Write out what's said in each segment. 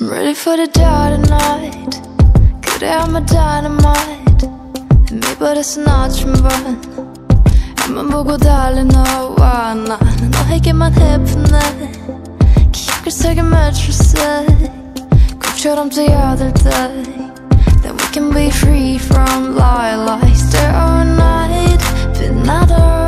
I'm ready for the dark tonight Could have my dynamite. Maybe me but it's not from run I'm 보고 달리나 와 나는 너에게만 해프네 Could show them the other day. Then we can be free from lies. There night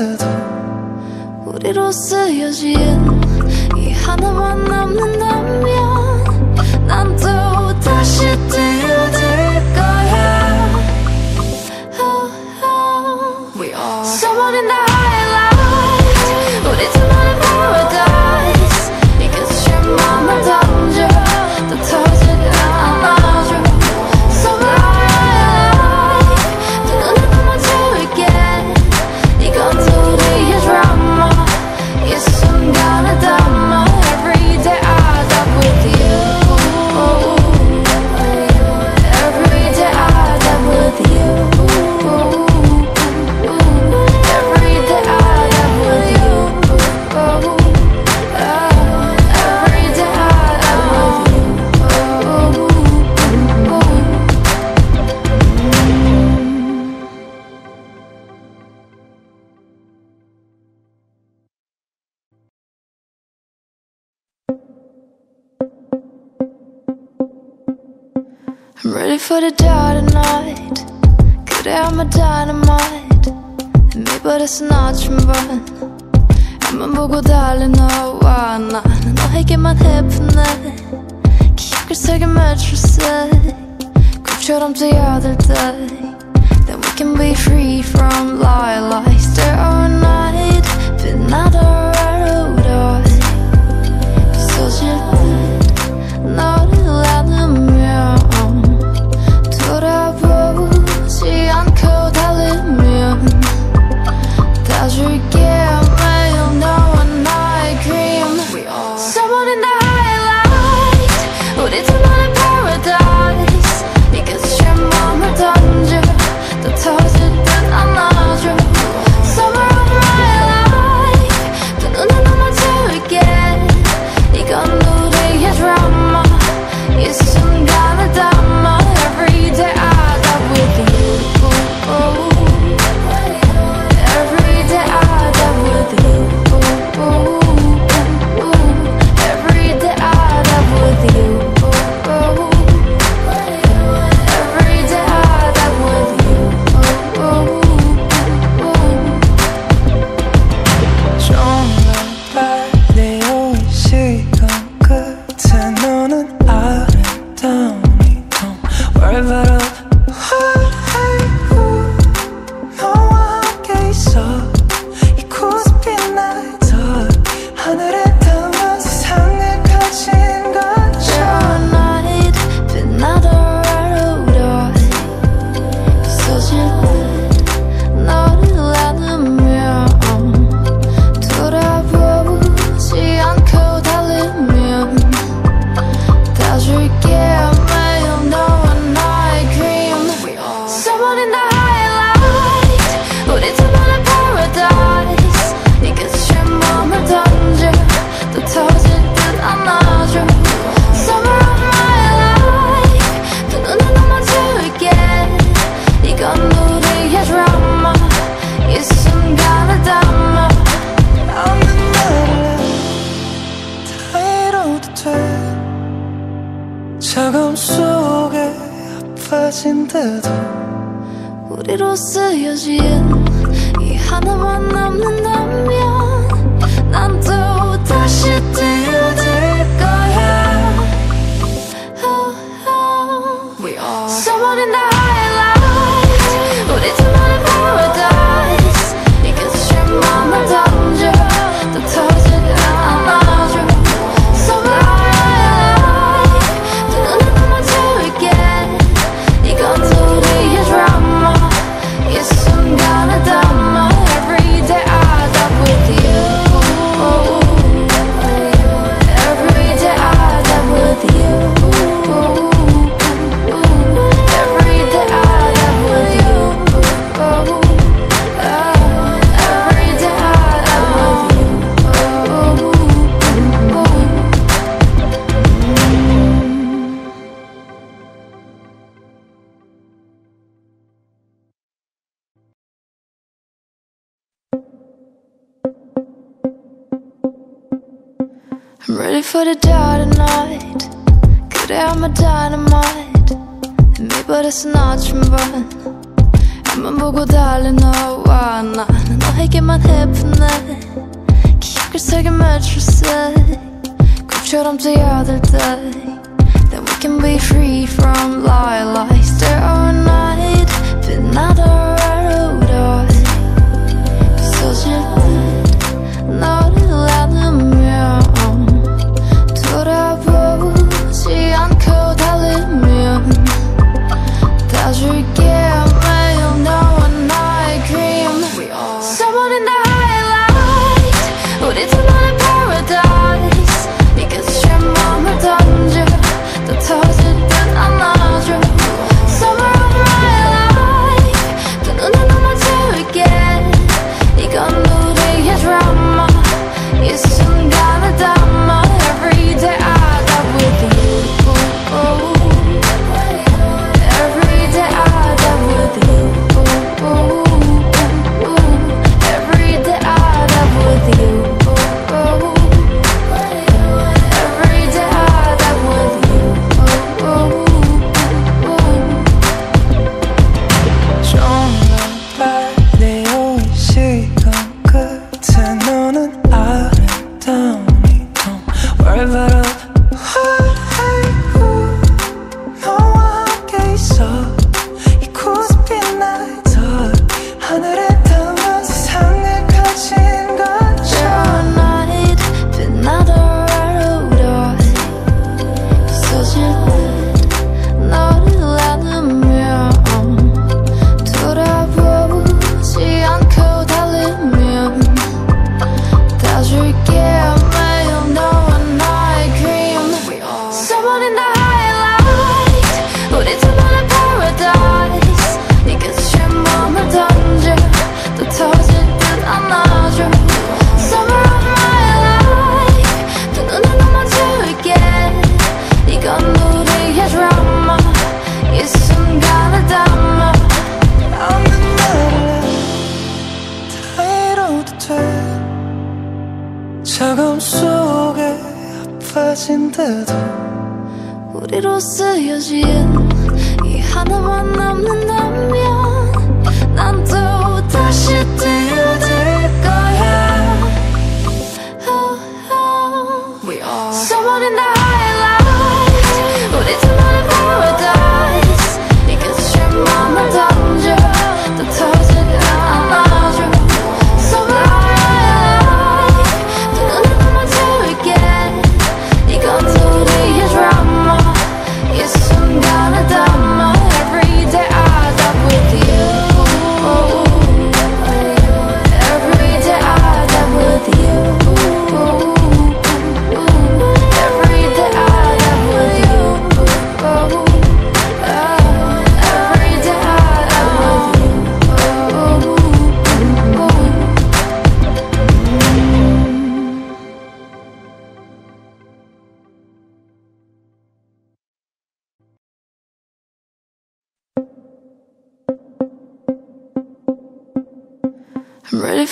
그래도 우리로 쓰여진 이 하나만 남는 could have died tonight. Could have my dynamite. Me but it's not run 한번 보고 달래 너와 난 너에게만 해프네 기억을 새겨 매출세 the 뛰어들 때 Then we can be free from lies There are night 빛나도 쓰여진 이 하나만 남는다면 난 또 다시 뛰어 could have died tonight Could have my dynamite. En I bare snart som vann Men 보고 달리나 와 taking 너에게만 해프네 기억을 새겨 매출세 the other day. Then we can be free from lies. Lies all night 빛나더라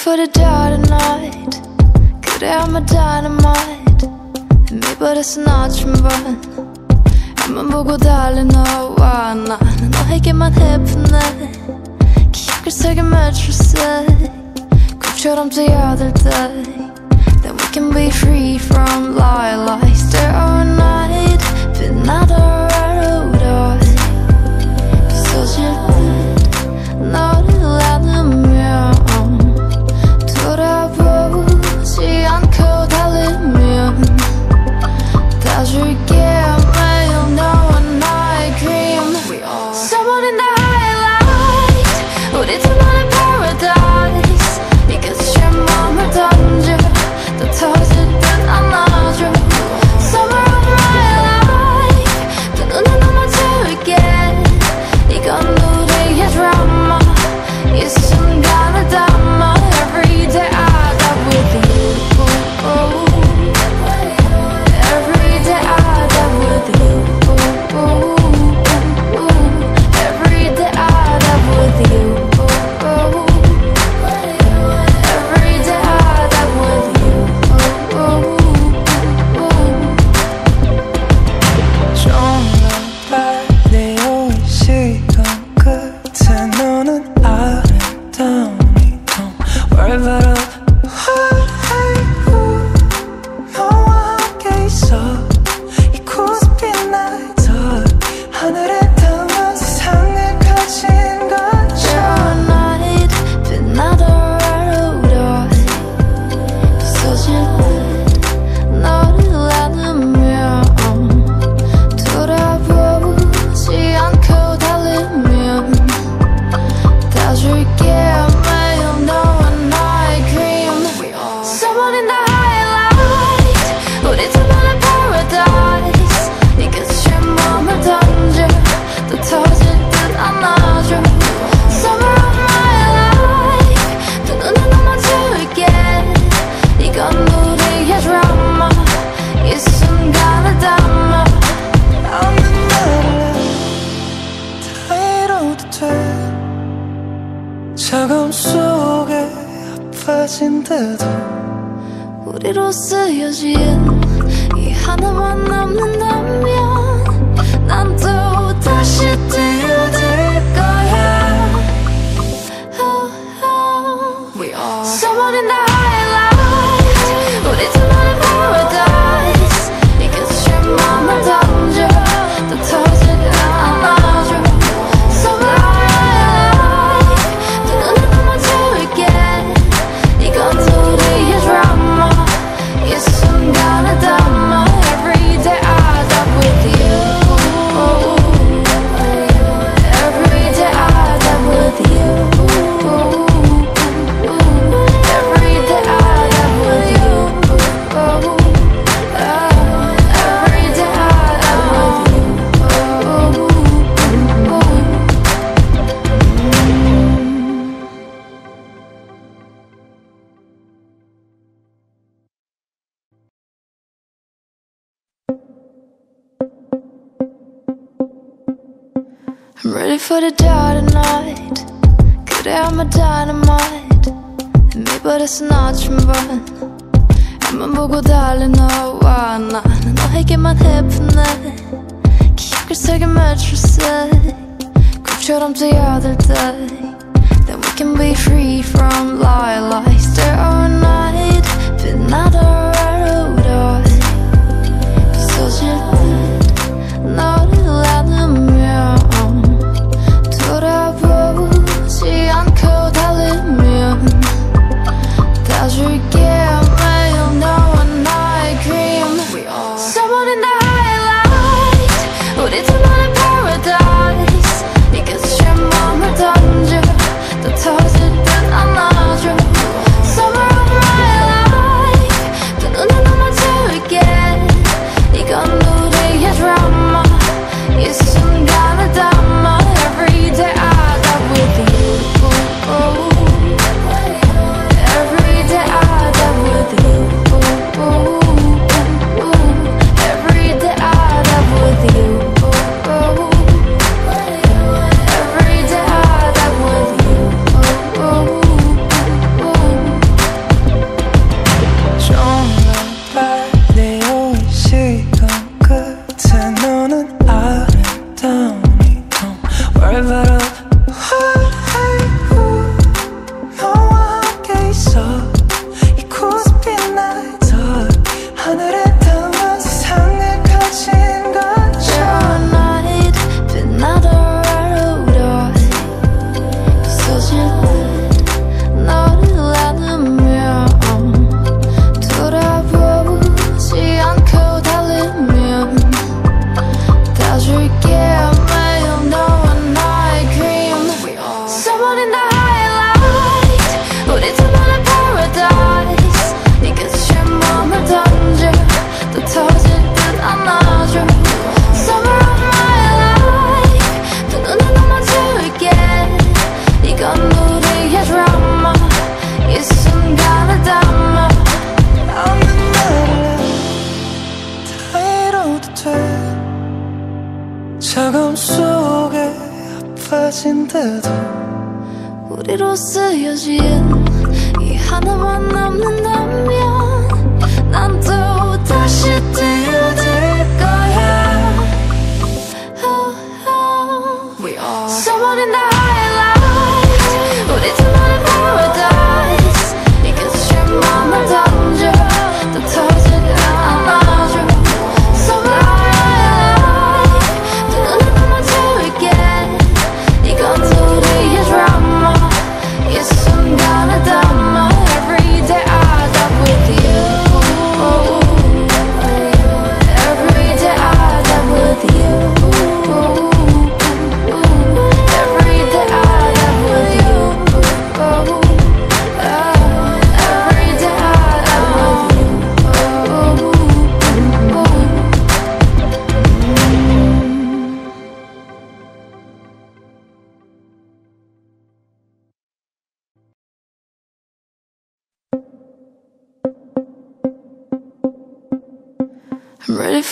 could have died tonight Could have my dynamite. Me but it's not run 한번 보고 달래 너와 난 너에게만 해프네 Could show them the other day. That we can be free from lies. Stare all night 빛나더라 could have died tonight Could have my dynamite. Me bara snart som barn Men 보고 달리는 와 나는 너에게만 해프네 기억을 새겨 매출세 꿈처럼 뛰어들 때 Then we can be free from lies. Stare are night but not 빛나던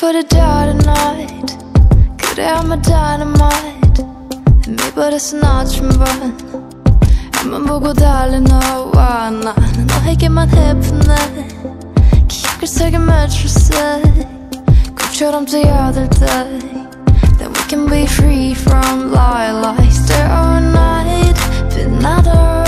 could have died tonight. Could have my dynamite. 애매 버렸어 나지만 앞만 보고 달린 너와 난 너에게만 해프네 기억을 show them the other day. Then we can be free from lies. Stare all night 빛나도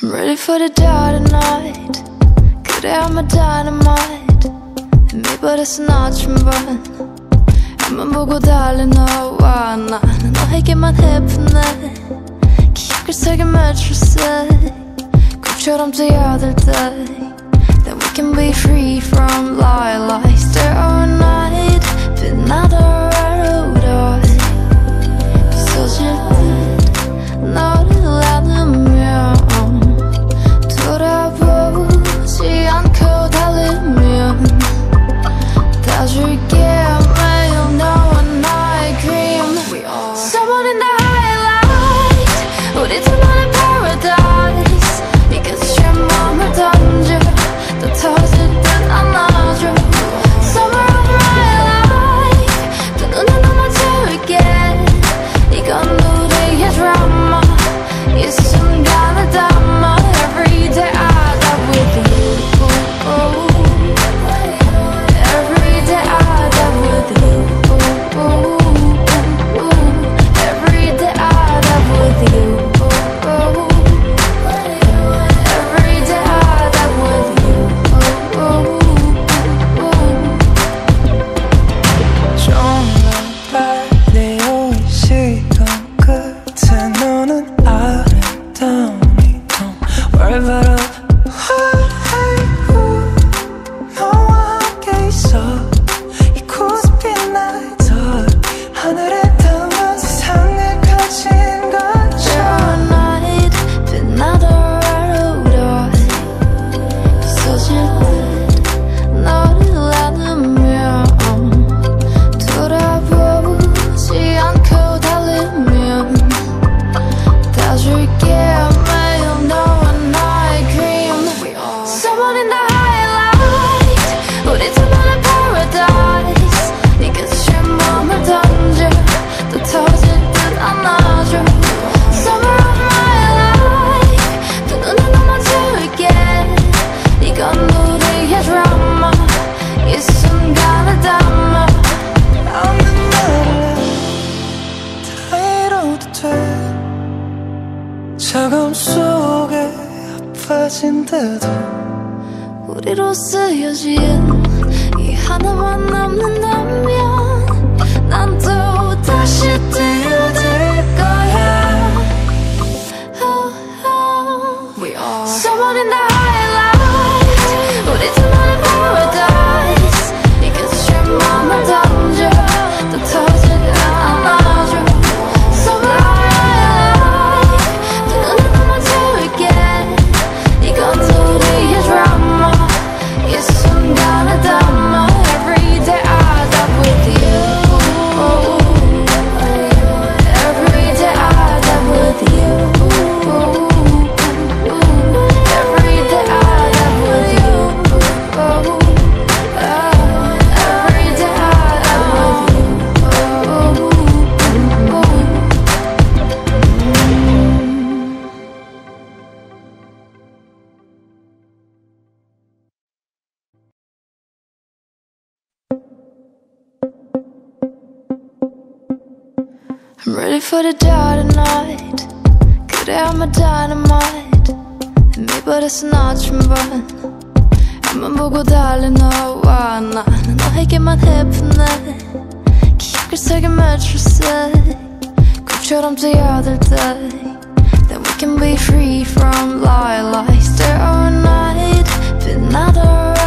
I'm ready for the dark tonight Could have my dynamite. Maybe me but it's not run. I'm 보고 달리나 와 나는 너에게만 해프네 Could show them the other day. That we can be free from lies There are night I'm a dynamite. Me parece nachen van Men I dali no know Nohege man hepne Ki yakar sege metrose Kopşaram to the other day. Then we can be free from lies. There all night, but not alright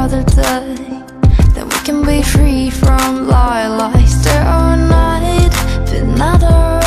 other day Then we can be free from lies. There are night, but not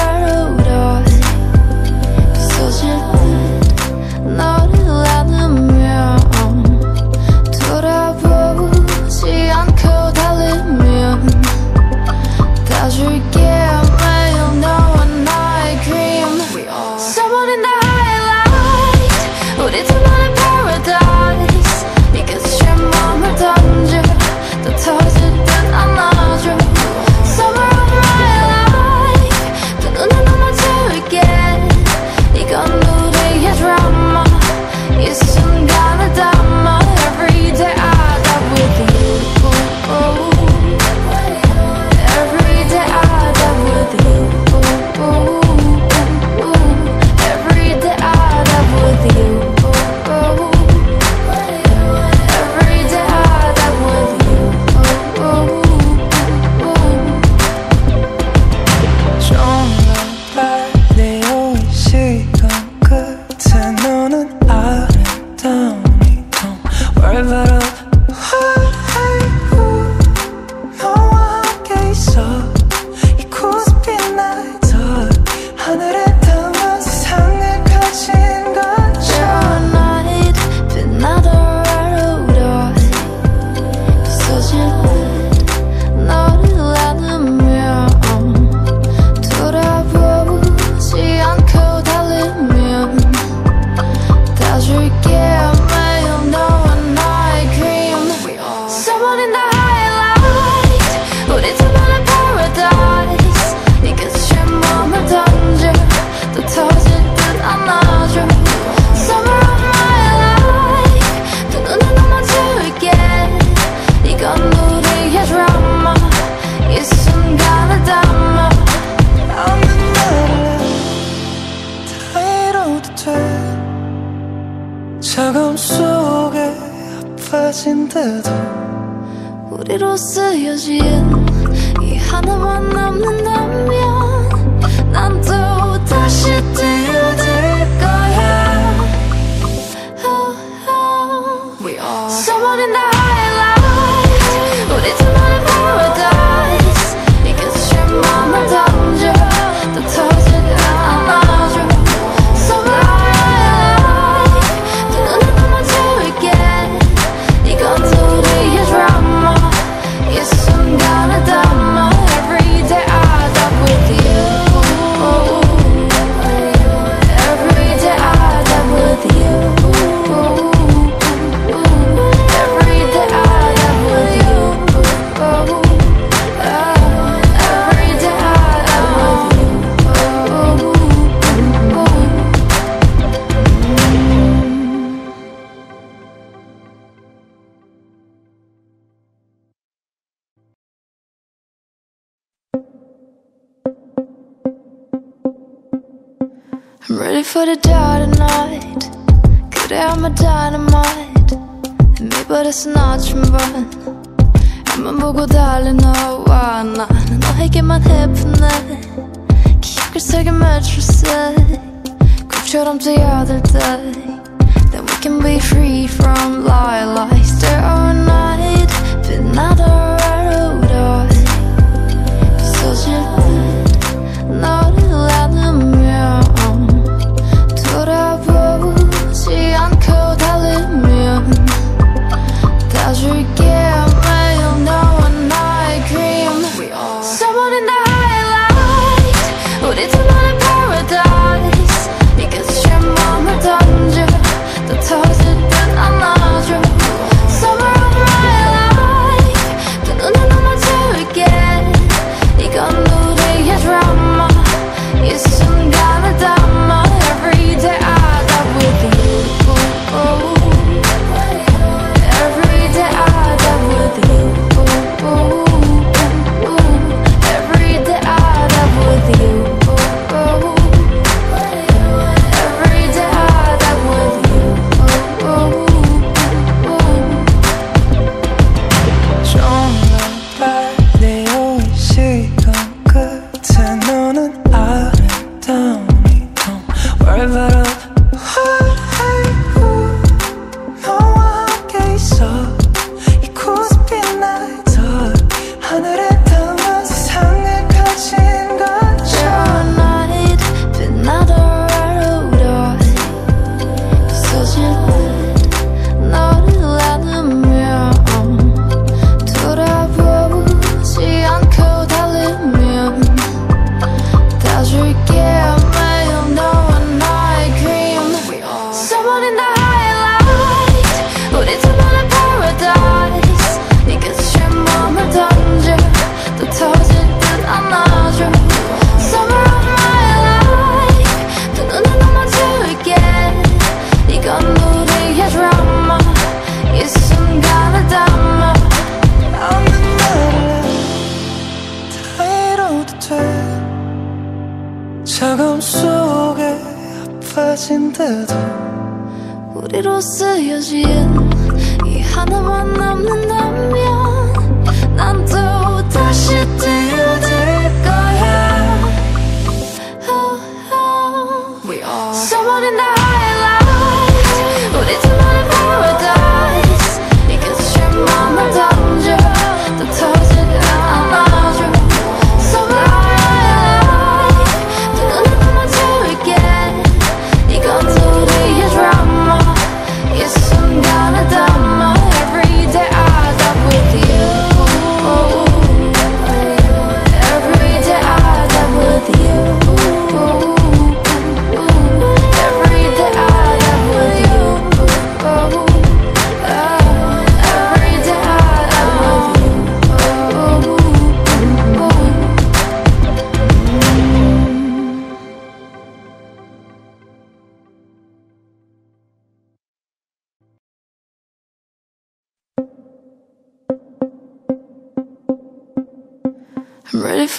some the other day Then we can be free from lies. 차가움 속에 아파진데도 우리로 쓰여진 이 하나만 남는다면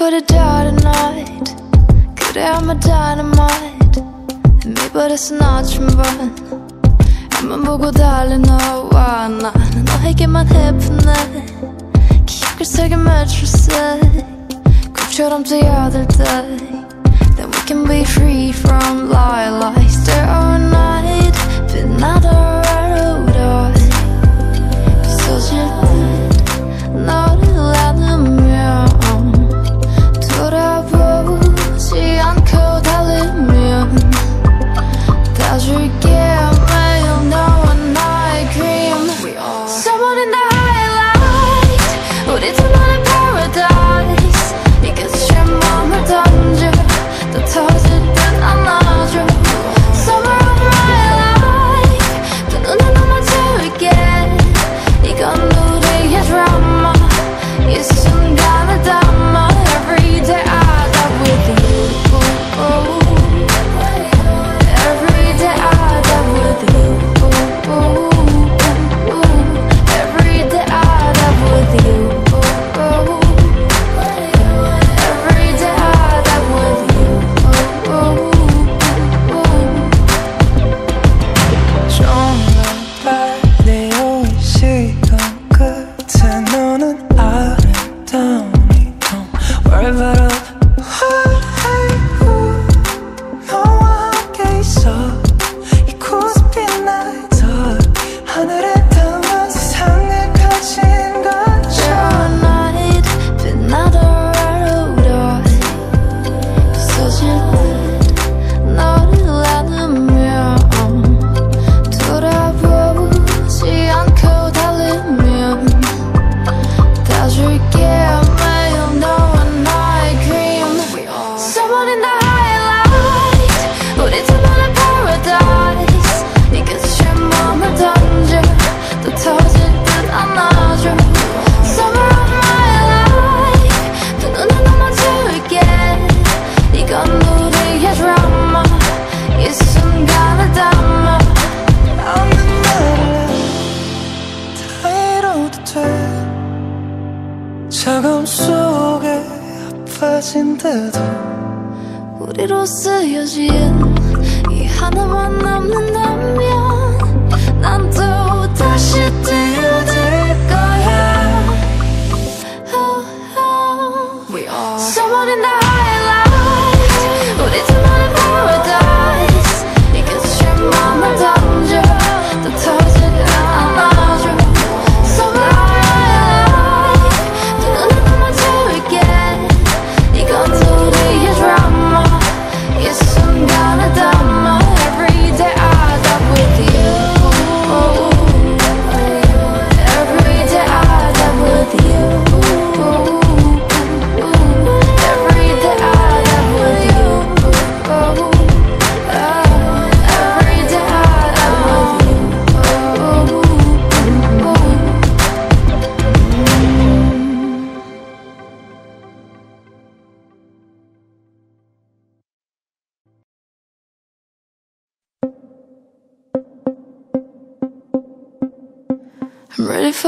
could've died tonight. Could have my dynamite. 내 버렸으나 춤만 앞만 보고 달린 너와 난 너에게만 해프네 Could show them the other day. Then we can be free from lies. There all night 빛나더라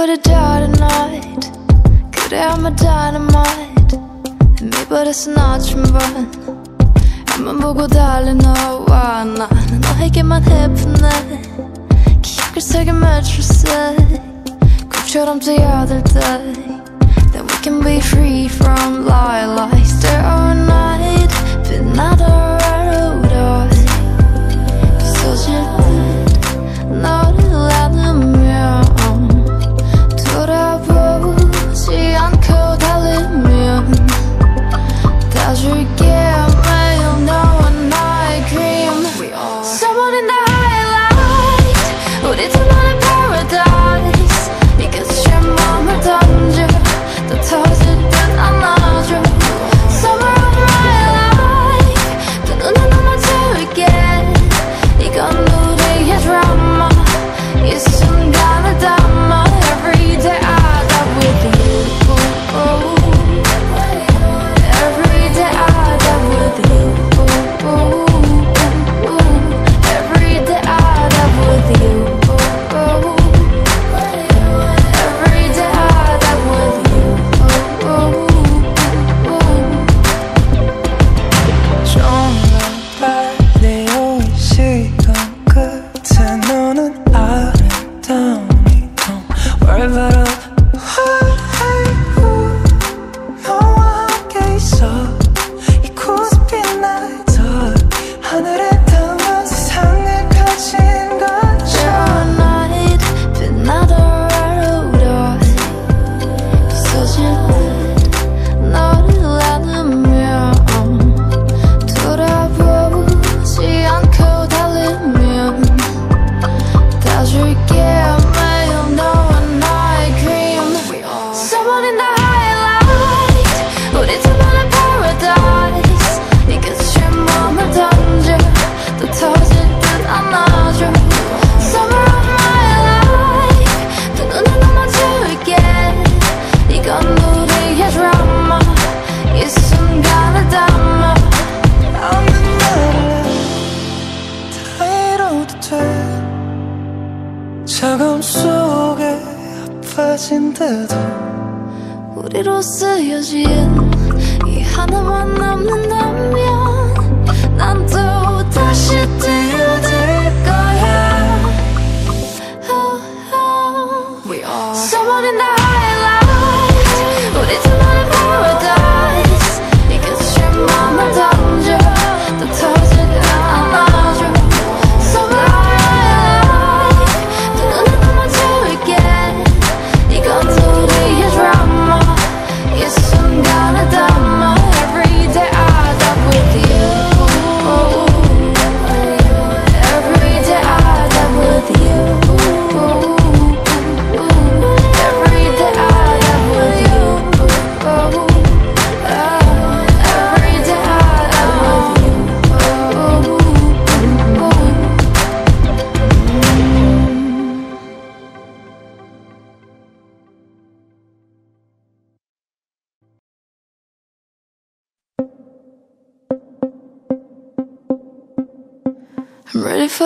could have died tonight. Could have my dynamite. In maybe but it's not from run 아무만 보고 달린 너와 나는 너에게만 해프네 기억을 새겨 매출세 꿈처럼 뛰어들 때 Then we can be free from lilacs stare all night 빛나도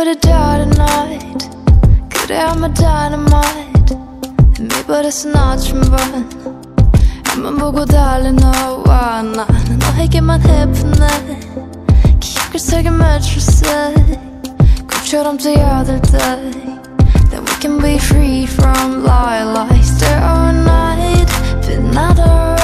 could have died tonight Could have my dynamite. En mi bare snart I'm Men 보고 달리나 와 나는 너에게만 해프네 기억을 새겨 매출세 꿈처럼 뛰어들 day. That we can be free from lies. There are night 빛나더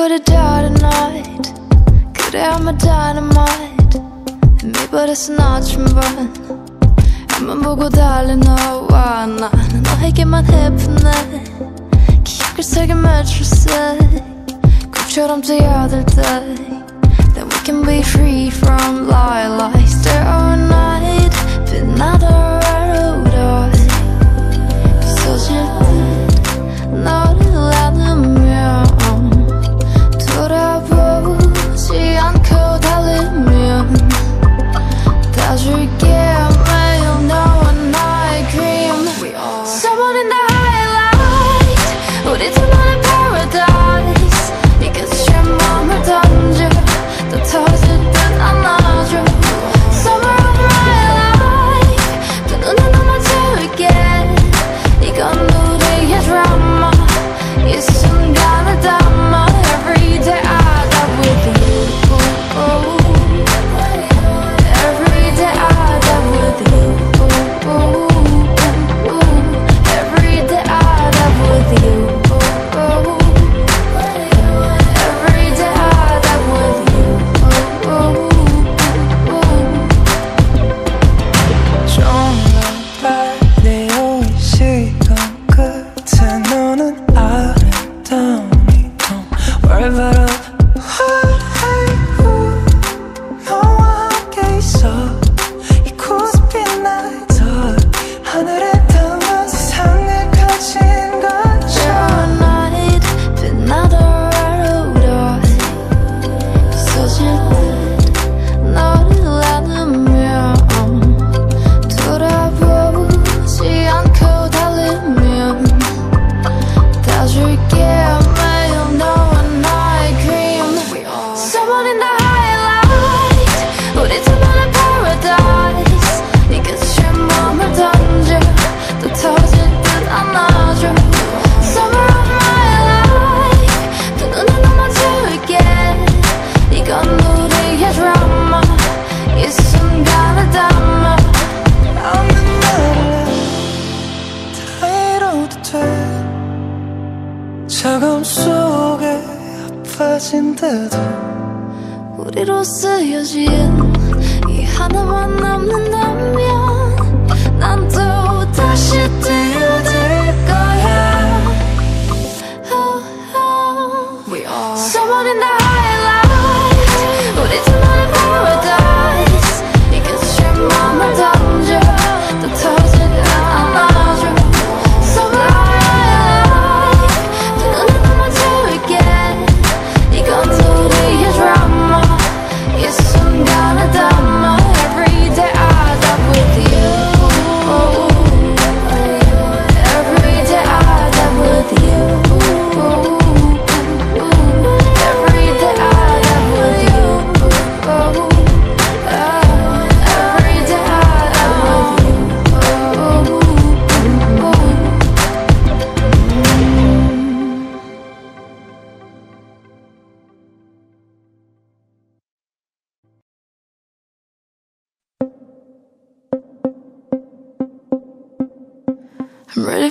could have died tonight Could have my dynamite. Me but it's not from run 한번 Keep 달래 너와 나 너에게만 해프네 Could show them the other day. Then we can be free from lies. Stare all night 빛나도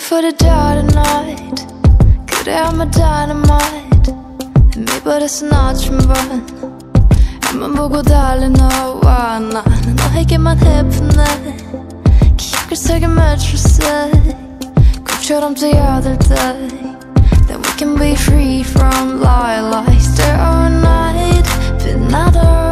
for the dark night. Could have my dynamite. Me bara snart från barn Men bogo dalen och vana Nå häcker man häpne Kikar söker mötro sig Kortkörum till other day. Then we can be free from lies There all night, but not all